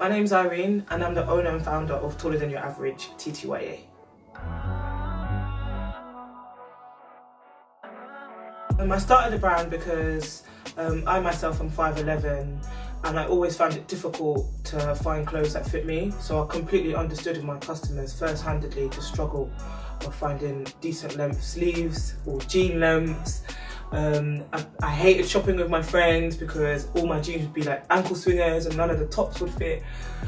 My name's Irene and I'm the owner and founder of Taller Than Your Average TTYA. Um, I started the brand because um, I myself am 5'11 and I always found it difficult to find clothes that fit me. So I completely understood my customers first-handedly to struggle of finding decent length sleeves or jean lengths. Um, I, I, hated shopping with my friends because all my jeans would be like ankle swingers and none of the tops would fit.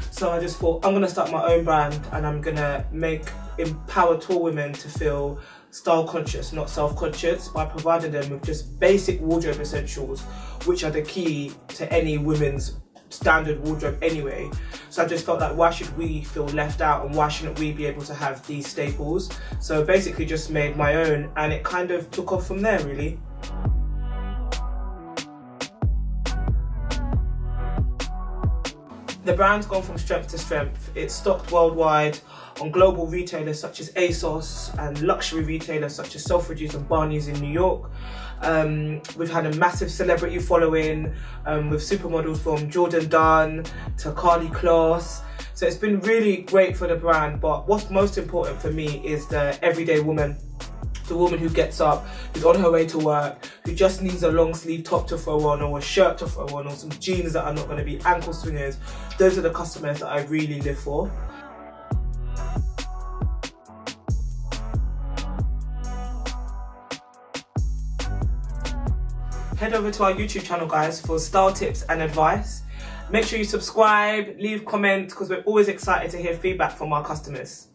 So I just thought I'm gonna start my own brand and I'm gonna make empower tall women to feel style conscious, not self-conscious, by providing them with just basic wardrobe essentials, which are the key to any women's standard wardrobe anyway. So I just felt like why should we feel left out and why shouldn't we be able to have these staples? So basically just made my own and it kind of took off from there really. The brand's gone from strength to strength. It's stocked worldwide on global retailers such as ASOS and luxury retailers such as Selfridges and Barney's in New York. Um, we've had a massive celebrity following um, with supermodels from Jourdan Dunn to Karlie Kloss. So it's been really great for the brand, but what's most important for me is the everyday woman the woman who gets up, who's on her way to work, who just needs a long sleeve top to throw on or a shirt to throw on or some jeans that are not going to be ankle swingers. Those are the customers that I really live for. Head over to our YouTube channel guys for style tips and advice. Make sure you subscribe, leave comments because we're always excited to hear feedback from our customers.